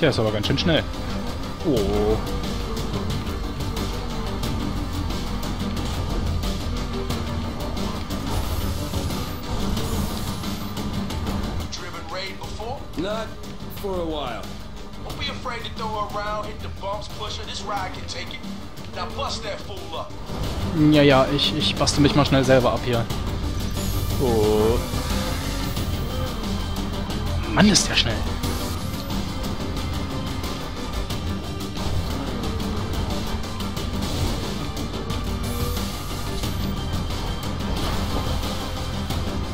Der ist aber ganz schön schnell. Oh. Not for a while. Don't be afraid to throw around, hit the bumps, push her. This ride can take it. Now bust that fool up. Ja, ja, ich, ich bastel mich mal schnell selber ab hier. Oh. Mann, ist der schnell.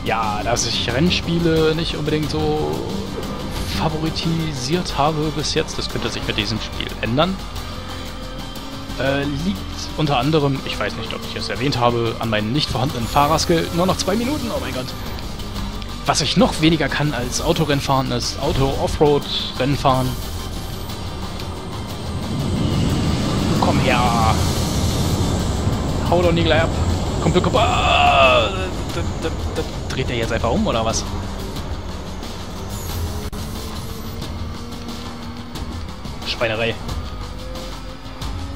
Ja, dass ich Rennspiele nicht unbedingt so favoritisiert habe bis jetzt, das könnte sich mit diesem Spiel ändern. Äh, liegt unter anderem, ich weiß nicht, ob ich es erwähnt habe, an meinem nicht vorhandenen Fahrerskill. Nur noch zwei Minuten, oh mein Gott. Was ich noch weniger kann als Autorennfahren ist Auto-Offroad-Rennfahren. Komm her! Hau doch nie gleich ab! Kumpel, Kumpel! Ah, dreht der jetzt einfach um, oder was? Schweinerei.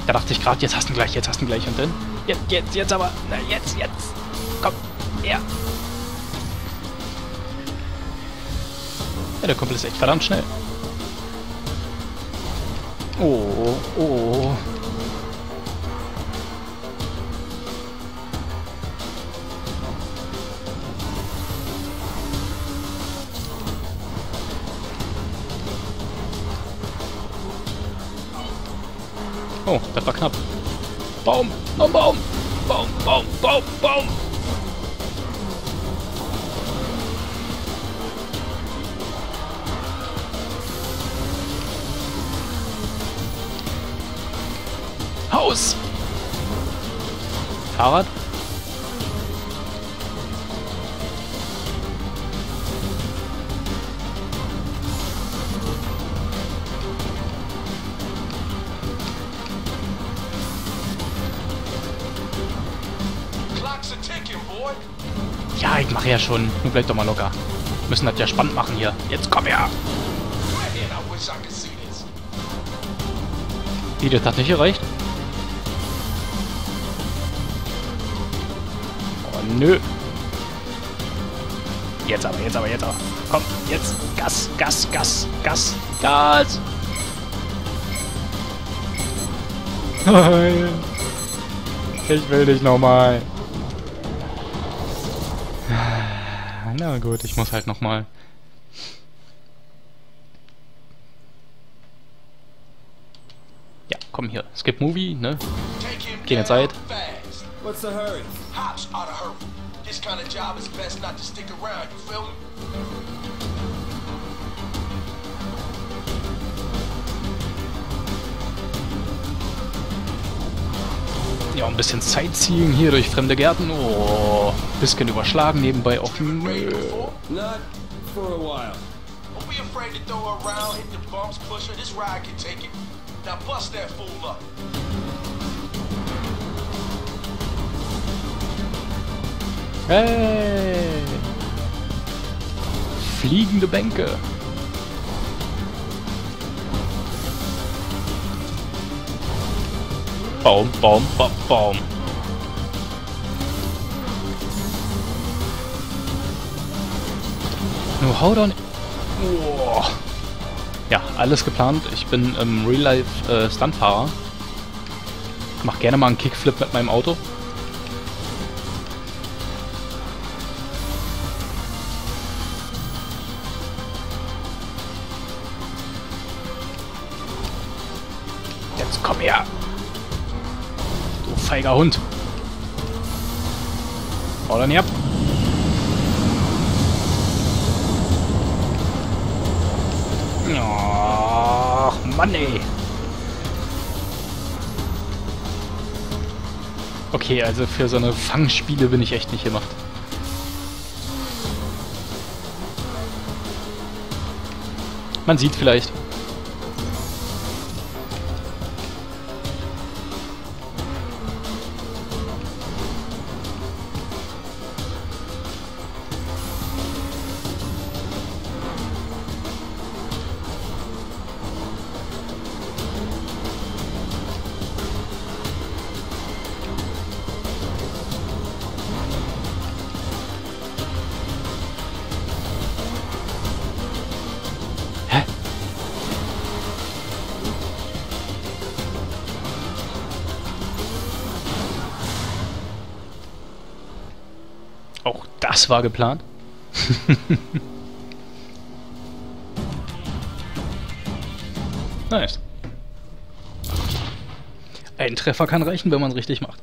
Da dachte ich gerade, jetzt hast du gleich, jetzt hast du gleich und dann. Jetzt, jetzt, jetzt aber. Na, jetzt, jetzt. Komm, her. Ja, der Kumpel ist echt verdammt schnell. Oh, oh. Oh, das war knapp. Baum, Baum, Baum, Baum, Baum, Baum, Baum. Haus! Fahrrad? Ja, schon. Nun bleib doch mal locker. Müssen das ja spannend machen hier. Jetzt komm her! Wie, das hat nicht gereicht? Oh, nö. Jetzt aber, jetzt aber, jetzt aber. Komm, jetzt. Gas, Gas, Gas, Gas, Gas. Ich will dich nochmal. Na gut, ich muss halt nochmal. Ja, komm hier. Skip Movie, ne? Take him Keine Zeit. fast. What's the hurry? Hops oughta hurry. This kind of job is best not to stick around, you feel me? Ja, ein bisschen Sightseeing hier durch fremde Gärten. Oh, bisschen überschlagen nebenbei. Och, Raid nö. before? Baum, Baum, ba Baum. Nur doch nicht. Oh. Ja, alles geplant. Ich bin im Real Life äh, Stuntfahrer. Mach gerne mal einen Kickflip mit meinem Auto. Jetzt komm her. Feiger Hund. Hau dann hier ab. Ach, Mann, ey. Okay, also für so eine Fangspiele bin ich echt nicht gemacht. Man sieht vielleicht. Das war geplant. nice. Ein Treffer kann reichen, wenn man es richtig macht.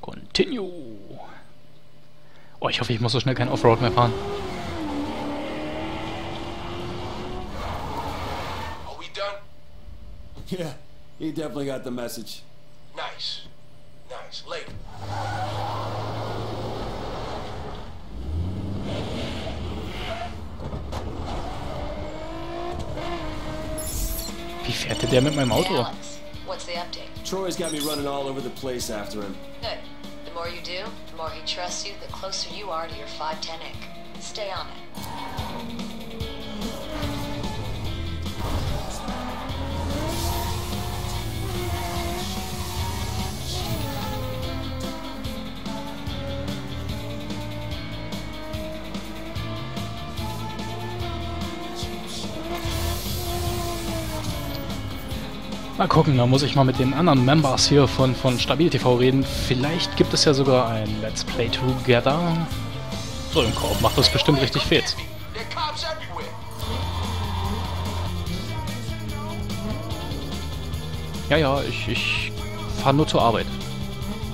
Continue. Oh, ich hoffe, ich muss so schnell kein Offroad mehr fahren. Are we done? Yeah, he definitely got the message. Nice. Nice. Later. Wie fährt denn der mit meinem Auto? Alex, what's the update? Troy's got me running all over the place after him. Good. More you do, the more he trusts you, the closer you are to your 510 ink. Stay on it. Mal gucken, da muss ich mal mit den anderen Members hier von, von Stabil TV reden. Vielleicht gibt es ja sogar ein Let's Play Together. So, im Korb macht das bestimmt richtig everywhere. Ja, ja, ich, ich fahre nur zur Arbeit.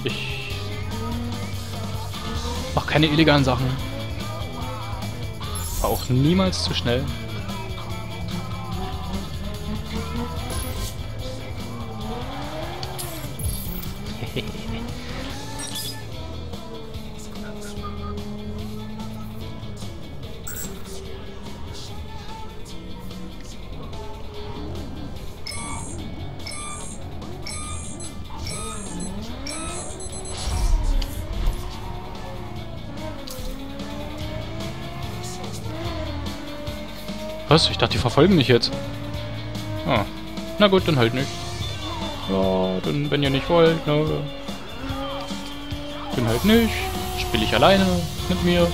Ich mach keine illegalen Sachen. Fahr auch niemals zu schnell. Was? Ich dachte, die verfolgen mich jetzt. Ah. Na gut, dann halt nicht. Ja, dann, wenn ihr nicht wollt, ne. Dann halt nicht. Spiele ich alleine mit mir.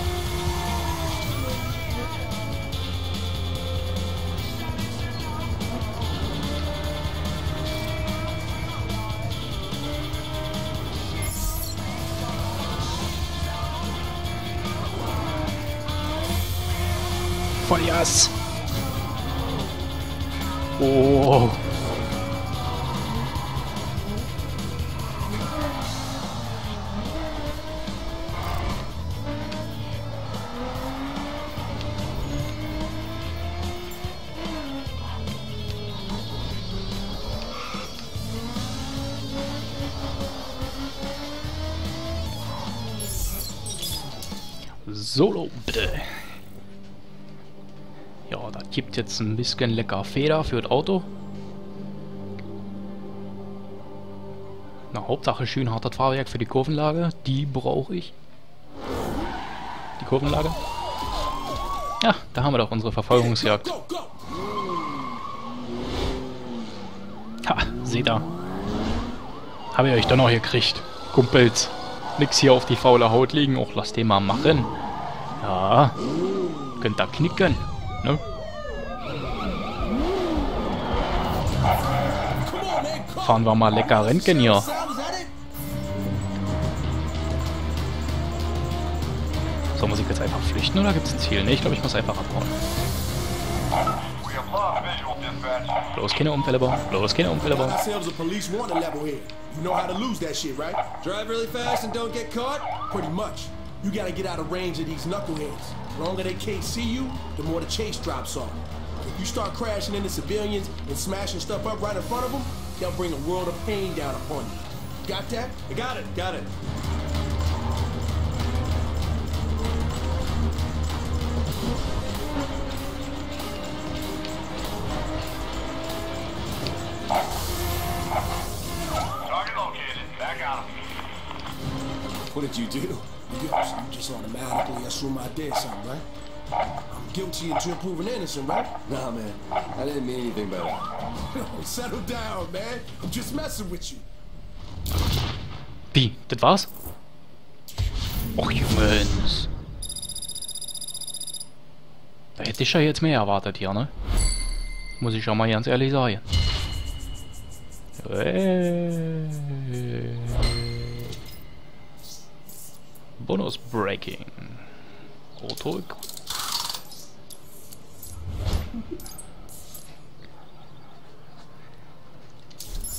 Solo, bitte. Ja, das gibt jetzt ein bisschen lecker Feder für das Auto. Na, Hauptsache schön hartes Fahrwerk für die Kurvenlage. Die brauche ich. Die Kurvenlage. Ja, da haben wir doch unsere Verfolgungsjagd. Ha, seht ihr. Habe ich euch doch noch gekriegt. Kumpels. Nix hier auf die faule Haut liegen. Och, lasst den mal machen. Ja. Könnt ihr knicken. Ne? Fahren wir mal lecker Röntgen hier. So, muss ich jetzt einfach flüchten oder gibt es ein Ziel? Ne, ich glaube, ich muss einfach abhauen. Bloß keine Unfälle bauen. Bloß keine Unfälle bauen. You know how to lose that shit, right? Drive really fast and don't get caught? Pretty much. You gotta get out of range of these knuckleheads. The longer they can't see you, the more the chase drops off. If you start crashing into civilians and smashing stuff up right in front of them, they'll bring a world of pain down upon you. Got that? I got it, got it. Target located. Back on him. What did you do? You just, you just automatically assume I did something, right? I'm guilty until proven innocent, right? Nah, man. I didn't mean anything by that. Settle down, man. I'm just messing with you. Wie? Das war's? Och, Jungens. Da hätte ich ja jetzt mehr erwartet hier, ne? Muss ich ja mal ganz ehrlich sagen. Äh. Bonus Breaking. Auto.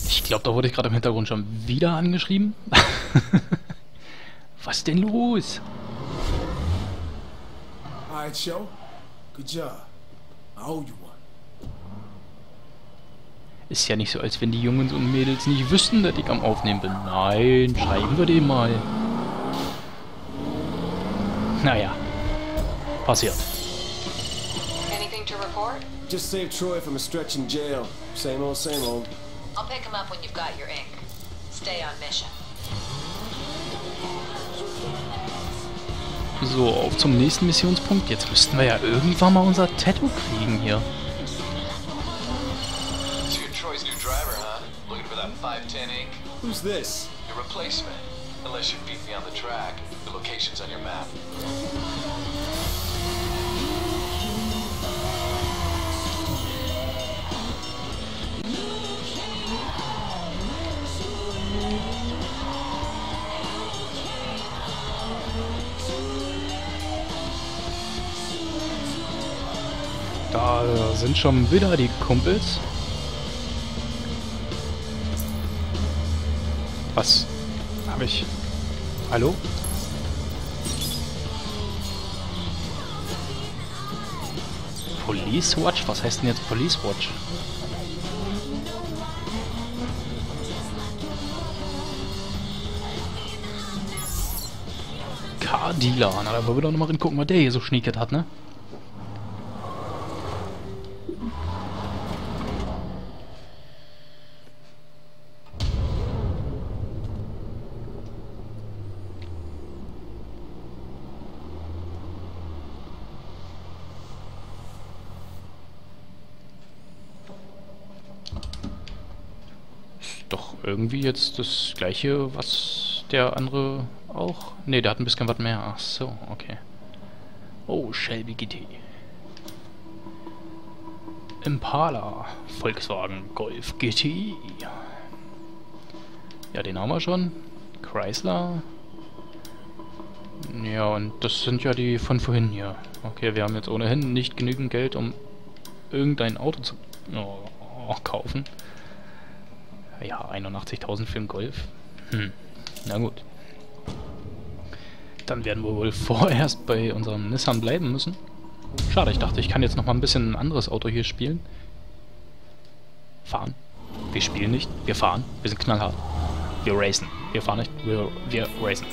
Ich glaube, da wurde ich gerade im Hintergrund schon wieder angeschrieben. Was denn los? All right, show. Good job. I owe you one. Ist ja nicht so, als wenn die Jungs und Mädels nicht wüssten, dass ich am Aufnehmen bin. Nein, schreiben wir dem mal. Naja. Passiert. Anything to report? Just saved Troy from a stretch in jail. Same old, same old. I'll pick him up when you've got your ink. Stay on mission. So, auf zum nächsten Missionspunkt. Jetzt müssten wir ja irgendwann mal unser Tattoo kriegen hier. So you're Troy's new driver, huh? Looking for that 510 ink? Who's this? Your replacement. Unless you beat me on the track. The location's on your map. Da sind schon wieder die Kumpels. Was habe ich? Hallo? Police Watch? Was heißt denn jetzt Police Watch? Car Dealer. Na, da wollen wir doch nochmal gucken, was der hier so schnieket hat, ne? doch irgendwie jetzt das gleiche, was der andere auch... Ne, der hat ein bisschen was mehr. Ach so, okay. Oh, Shelby GT. Impala. Volkswagen Golf GTI. Ja, den haben wir schon. Chrysler. Ja, und das sind ja die von vorhin hier. Okay, wir haben jetzt ohnehin nicht genügend Geld, um irgendein Auto zu oh, kaufen. Ja, 81.000 für einen Golf. Hm, na gut. Dann werden wir wohl vorerst bei unserem Nissan bleiben müssen. Schade, ich dachte, ich kann jetzt noch mal ein bisschen ein anderes Auto hier spielen. Fahren. Wir spielen nicht, wir fahren. Wir sind knallhart. Wir racen. Wir fahren nicht, wir, wir racen.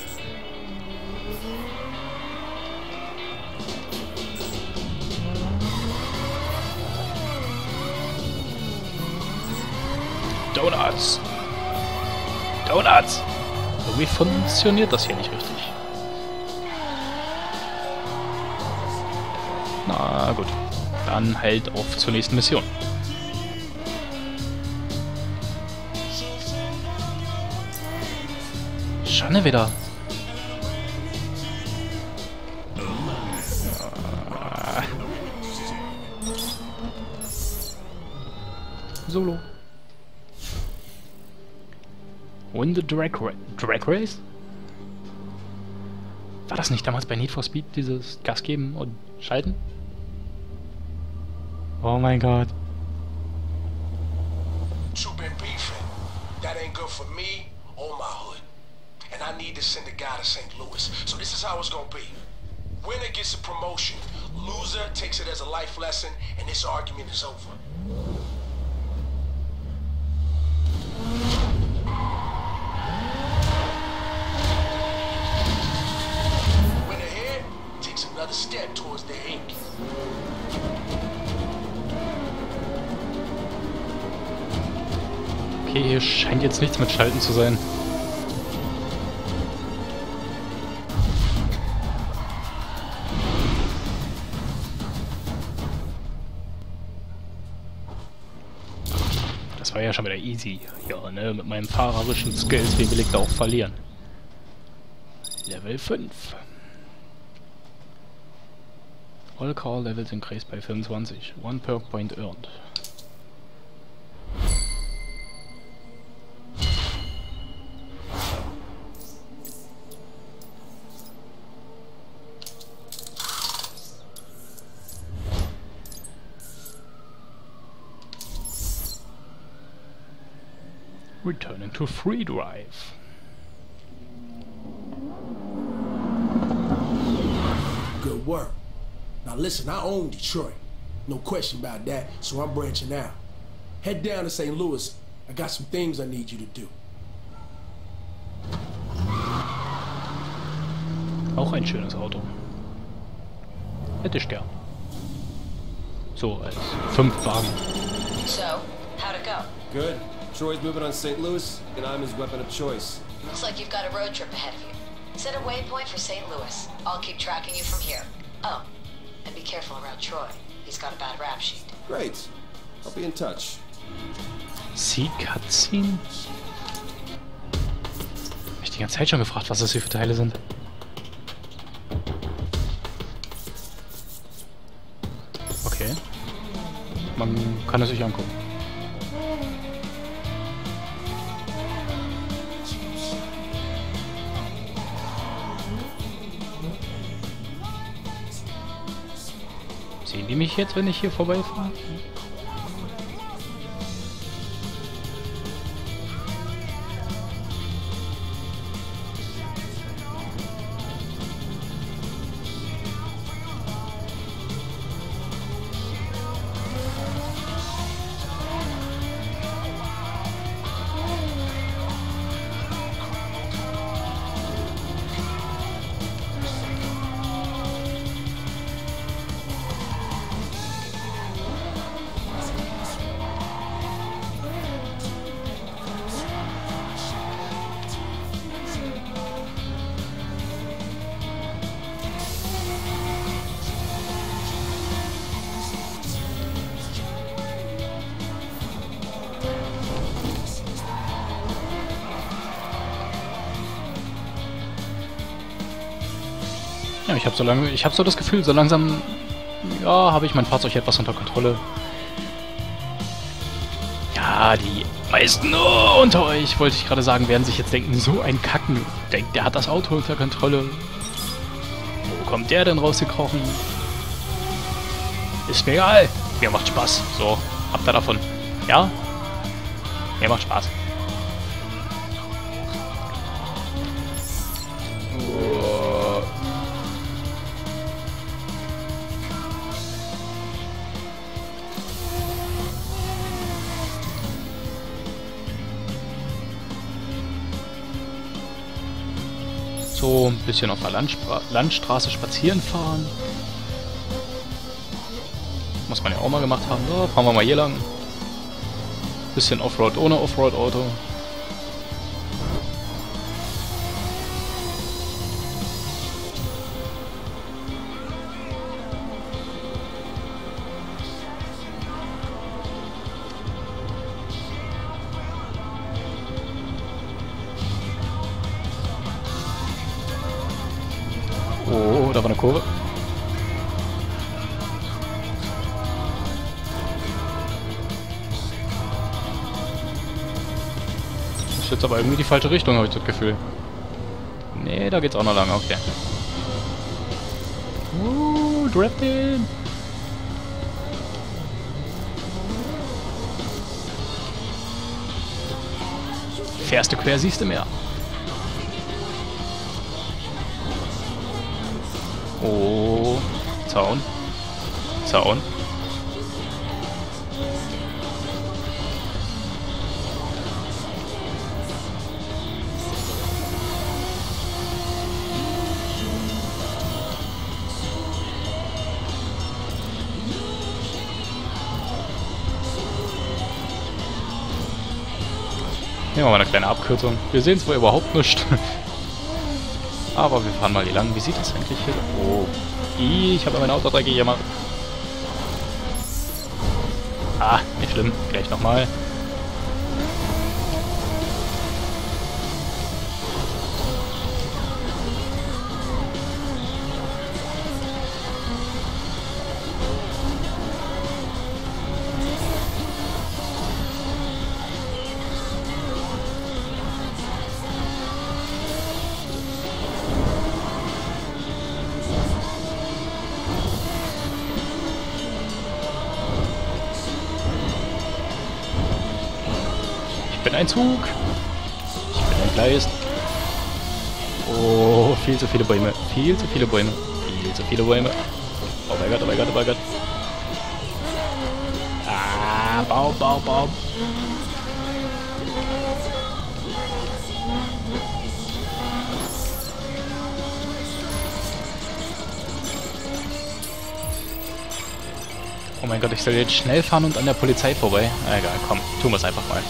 Donuts! Donuts! Irgendwie funktioniert das hier nicht richtig. Na gut. Dann halt auf zur nächsten Mission. Schon wieder. Ah. Solo. Win the Drag, Ra Drag Race? War das nicht damals bei Need for Speed, dieses Gas geben und schalten? Oh mein Gott. You been beefing. That ain't good for me or my hood. And I need to send a guy to St. Louis. So this is how it's gonna be. Winner gets a promotion. Loser takes it as a life lesson, and this argument is over. Winner here takes another step towards their ink. Okay, hier scheint jetzt nichts mit Schalten zu sein. Das war ja schon wieder easy. Ja, ne, mit meinen fahrerischen Skills, wie will ich da auch verlieren? Level 5. All Car Levels increased by 25. One Perk Point earned. Returning to free drive. Good work. Now listen, I own Detroit. No question about that, so I'm branching out. Head down to St. Louis. I got some things I need you to do. Auch ein schönes Auto. Hätte ich gern. So, als Fünfwagen. So, how'd it go? Good. Troy's moving on St. Louis, and I'm his weapon of choice. Looks like you've got a road trip ahead of you. Set a waypoint for St. Louis. I'll keep tracking you from here. Oh, and be careful around Troy. He's got a bad rap sheet. Great. I'll be in touch. See Cutscene? Hab ich die ganze Zeit schon gefragt, was das hier für Teile sind. Okay. Man kann es sich angucken. Die mich jetzt, wenn ich hier vorbeifahre? Ich habe so lange, ich habe so das Gefühl, so langsam, ja, habe ich mein Fahrzeug etwas unter Kontrolle. Ja, die meisten oh, unter euch, wollte ich gerade sagen, werden sich jetzt denken, so ein Kacken. Denkt, der hat das Auto unter Kontrolle. Wo kommt der denn rausgekrochen? Ist mir egal. Mir macht Spaß. So, habt ihr davon. Ja? Mir macht Spaß. So, ein bisschen auf der Landspra Landstraße spazieren fahren. Muss man ja auch mal gemacht haben. So, fahren wir mal hier lang. Bisschen Offroad ohne Offroad-Auto. Aber irgendwie die falsche Richtung, habe ich das Gefühl. Nee, da geht's auch noch lang, okay. Uh, Drifting! Fährst du quer, siehst du mehr. Oh, Zaun. Zaun. Hier machen wir eine kleine Abkürzung. Wir sehen zwar überhaupt nicht. Aber wir fahren mal hier lang. Wie sieht das eigentlich hier? Oh. Ich habe mein Auto dreckig gemacht. Ah, nicht schlimm. Gleich nochmal. Bin ein Zug. Ich bin ein Geist. Oh, viel zu viele Bäume. Viel zu viele Bäume. Viel zu viele Bäume. Oh mein Gott, oh mein Gott, oh mein Gott. Ah, Baum, Baum, Baum. Oh mein Gott, ich soll jetzt schnell fahren und an der Polizei vorbei. Egal, komm, tun wir es einfach mal.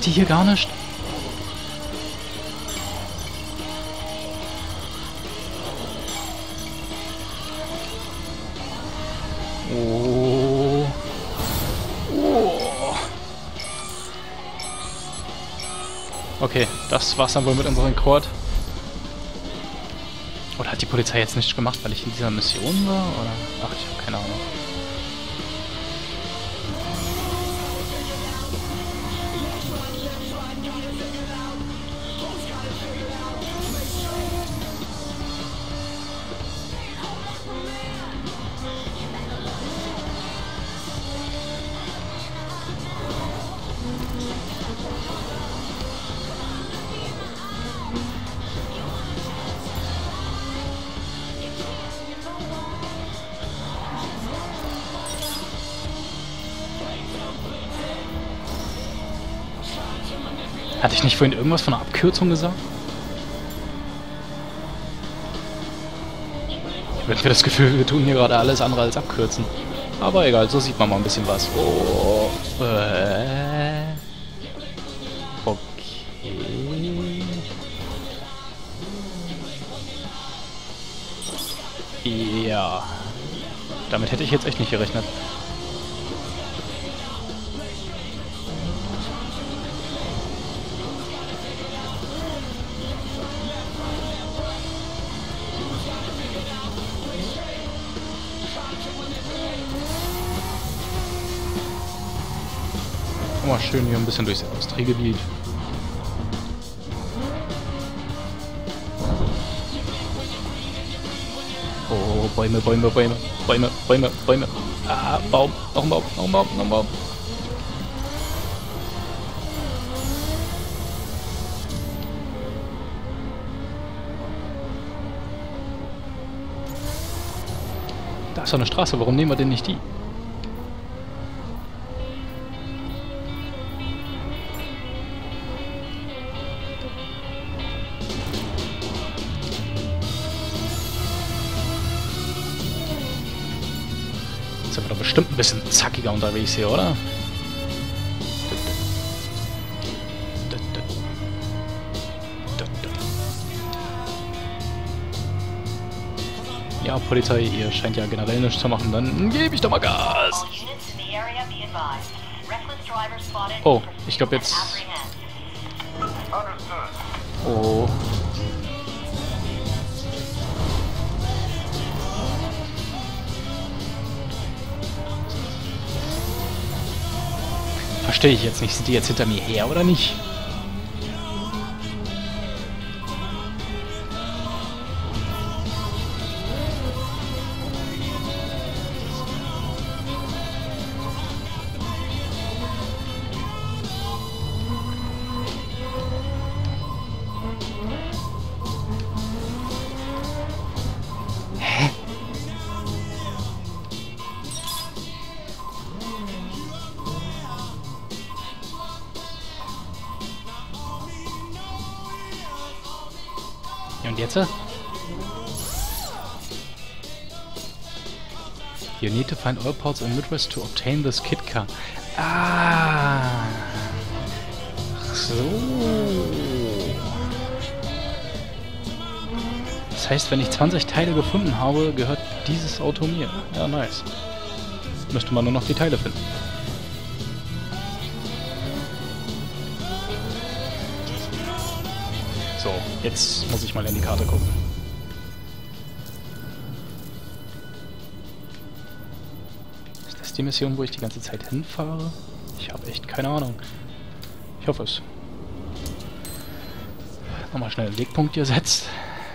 Macht die hier gar nicht? Oh. Okay, das war's dann wohl mit unserem Rekord. Oder hat die Polizei jetzt nichts gemacht, weil ich in dieser Mission war? Oder? Ach, ich habe keine Ahnung. Ich vorhin irgendwas von einer Abkürzung gesagt? Ich habe das Gefühl, wir tun hier gerade alles andere als abkürzen. Aber egal, so sieht man mal ein bisschen was. Oh. Äh. Okay. Ja. Damit hätte ich jetzt echt nicht gerechnet. Bisschen durchs Industriegebiet. Oh, Bäume, Bäume, Bäume, Bäume, Bäume, Bäume. Ah, Baum, noch ein Baum, noch ein Baum, noch ein Baum. Da ist doch eine Straße, warum nehmen wir denn nicht die? Bestimmt ein bisschen zackiger unterwegs hier, oder? Ja, Polizei, ihr scheint ja generell nichts zu machen, dann gebe ich doch mal Gas. Oh, ich glaube jetzt... Oh. Verstehe ich jetzt nicht. Sind die jetzt hinter mir her oder nicht? You need to find all parts in Midwest to obtain this kit car. Ah. Ach so. Das heißt, wenn ich 20 Teile gefunden habe, gehört dieses Auto mir. Ja, nice. Müsste man nur noch die Teile finden. So, jetzt muss ich mal in die Karte gucken. Die Mission, wo ich die ganze Zeit hinfahre? Ich habe echt keine Ahnung. Ich hoffe es. Nochmal schnell einen Wegpunkt gesetzt,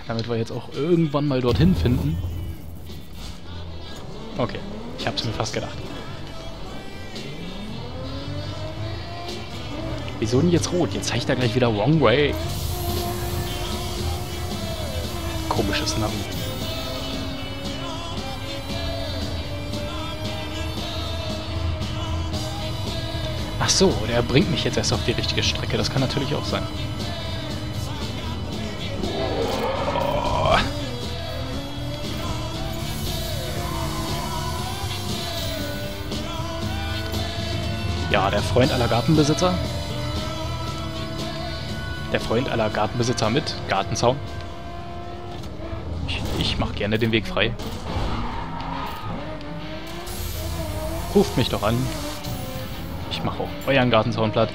damit wir jetzt auch irgendwann mal dorthin finden. Okay, ich habe es mir fast gedacht. Wieso denn jetzt rot? Jetzt zeigt er gleich wieder Wrong Way. Komisches Navi. Ach so, der bringt mich jetzt erst auf die richtige Strecke. Das kann natürlich auch sein. Oh. Ja, der Freund aller Gartenbesitzer. Der Freund aller Gartenbesitzer mit Gartenzaun. Ich, ich mache gerne den Weg frei. Ruft mich doch an. Ich mache auch euren Gartenzaun platt.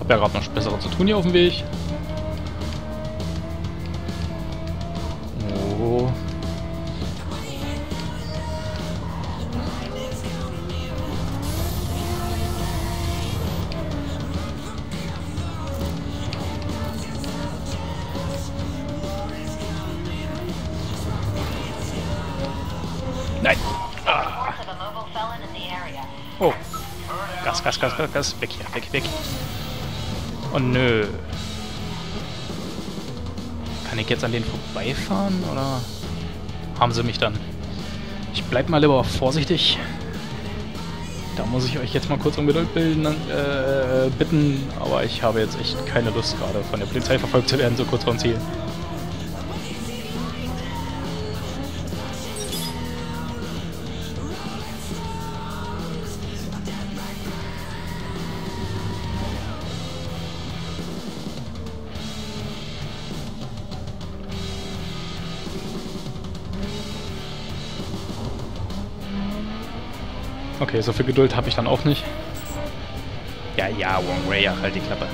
Hab ja gerade noch bessere zu tun hier auf dem Weg. Gas, Gas, Gas, Gas, Gas. Weg hier, weg, weg. Oh nö. Kann ich jetzt an denen vorbeifahren oder haben sie mich dann? Ich bleib mal lieber vorsichtig. Da muss ich euch jetzt mal kurz um Geduld bilden, äh, bitten, aber ich habe jetzt echt keine Lust gerade von der Polizei verfolgt zu werden, so kurz vorm Ziel. Okay, so viel Geduld habe ich dann auch nicht. Ja, ja, Wong Ray, halt die Klappe.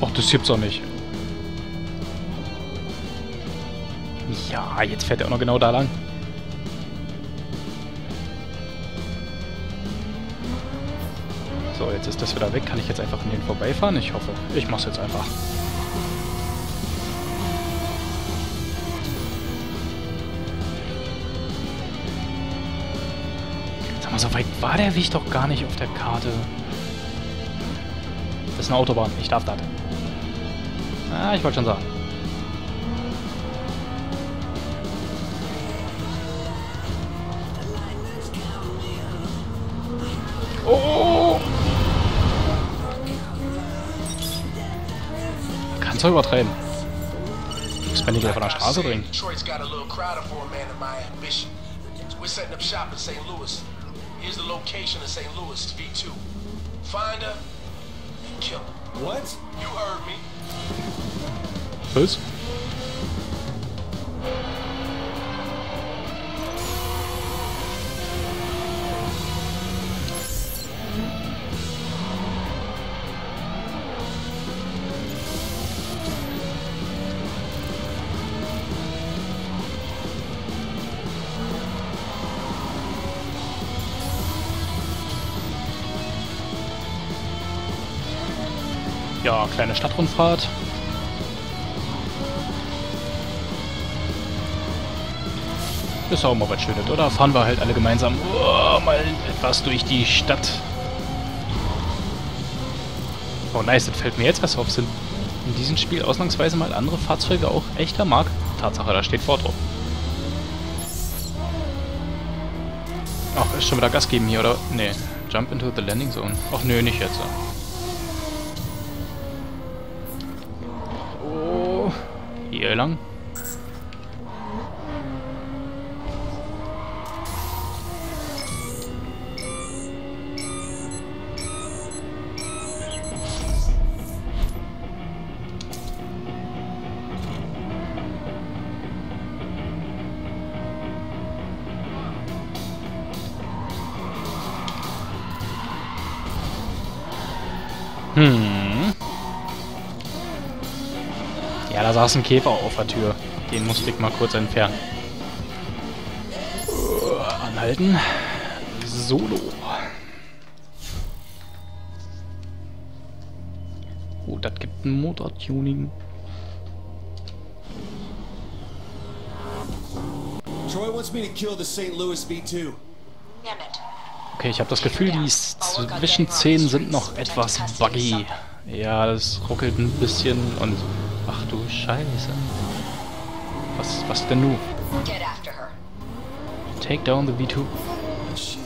Och, das gibt's auch nicht. Ja, jetzt fährt er auch noch genau da lang. So, jetzt ist das wieder weg. Kann ich jetzt einfach an den vorbeifahren? Ich hoffe. Ich mach's jetzt einfach. Sag mal, so weit war der Weg doch gar nicht auf der Karte. Das ist eine Autobahn. Ich darf das. Ah, ich wollte schon sagen. Kannst du übertreiben. Muss man nicht gleich von der Straße. So we're setting up shop in St. Louis. Here's the location of St. Louis V2. Find her and kill her. What? You heard me. Was? Ja, kleine Stadtrundfahrt. Ist auch mal was Schönes, oder? Fahren wir halt alle gemeinsam oh, mal etwas durch die Stadt. Oh nice, das fällt mir jetzt erst auf. Sind in diesem Spiel ausnahmsweise mal andere Fahrzeuge auch echter Mark? Tatsache, da steht Ford drauf. Ach, ist schon wieder Gas geben hier, oder? Nee. Jump into the landing zone. Ach nö, nicht jetzt. Erlangen. Da saß ein Käfer auf der Tür. Den musste ich mal kurz entfernen. Uh, anhalten. Solo. Oh, das gibt ein Motortuning. Troy wants me to kill the St. Louis V2. Damn it. Okay, ich habe das Gefühl, die Zwischenszenen sind noch etwas buggy. Ja, das ruckelt ein bisschen und... Ach du Scheiße. Was, was denn nu? Get after her. Take down the V2. Shit.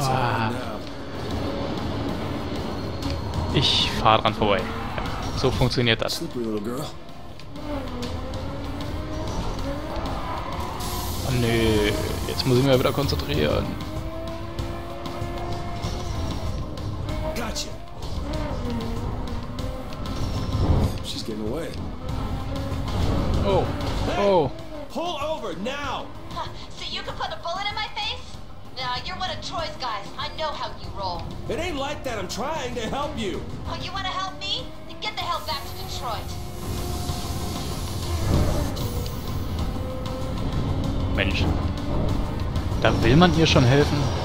Ah, ich fahre dran vorbei. Ja, so funktioniert das. Slippery little girl. Oh nee, jetzt muss ich mich mal wieder konzentrieren. Trying to help you. Oh, you want to help me? Then get the hell back to Detroit. Mensch. Da will man ihr schon helfen.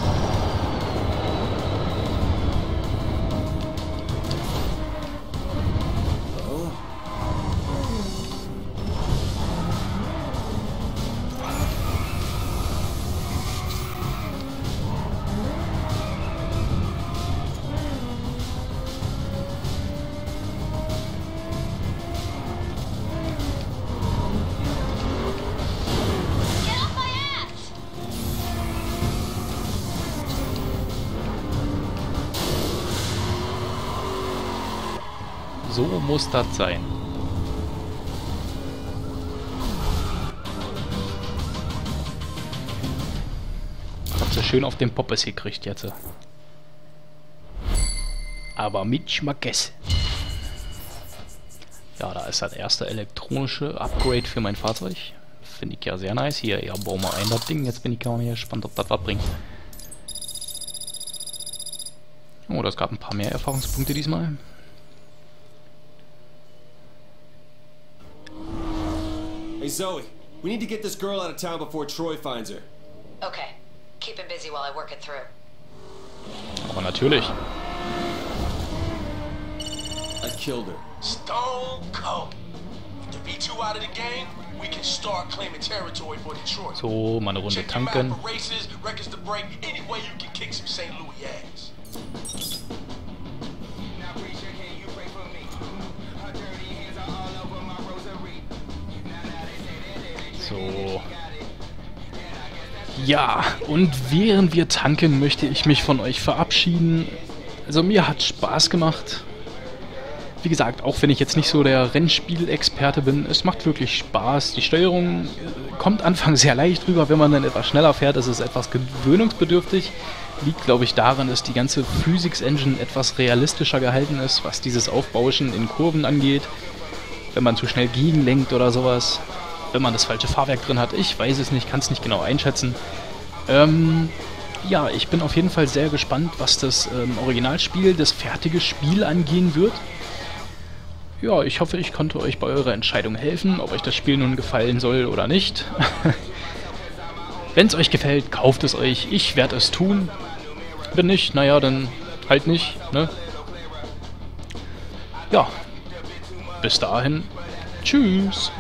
So muss das sein. Hat sie schön auf den Poppes gekriegt jetzt. Aber mit Schmackes. Ja, da ist das erste elektronische Upgrade für mein Fahrzeug. Finde ich ja sehr nice. Hier, ja, bauen wir ein das Ding. Jetzt bin ich gar nicht gespannt, ob das was bringt. Oh, das gab ein paar mehr Erfahrungspunkte diesmal. Hey, Zoe. We need to get this girl out of town before Troy finds her. Okay. Keep him busy while I work it through. Aber natürlich. I killed her. Stone cold. The V2 out of the game, we can start claiming territory for Detroit. So, mal eine Runde Check your tanken. map for races, records to break, any way you can kick some St. Louis ass. Ja, und während wir tanken, möchte ich mich von euch verabschieden. Also mir hat Spaß gemacht. Wie gesagt, auch wenn ich jetzt nicht so der Rennspielexperte bin, es macht wirklich Spaß. Die Steuerung äh, kommt anfangs sehr leicht rüber, wenn man dann etwas schneller fährt, ist es etwas gewöhnungsbedürftig. Liegt, glaube ich, daran, dass die ganze Physics-Engine etwas realistischer gehalten ist, was dieses Aufbauschen in Kurven angeht. Wenn man zu schnell gegenlenkt oder sowas. Wenn man das falsche Fahrwerk drin hat. Ich weiß es nicht, kann es nicht genau einschätzen. Ähm, ja, ich bin auf jeden Fall sehr gespannt, was das ähm, Originalspiel, das fertige Spiel angehen wird. Ja, ich hoffe, ich konnte euch bei eurer Entscheidung helfen, ob euch das Spiel nun gefallen soll oder nicht. Wenn es euch gefällt, kauft es euch. Ich werde es tun. Wenn nicht, naja, dann halt nicht, ne? Ja. Bis dahin. Tschüss.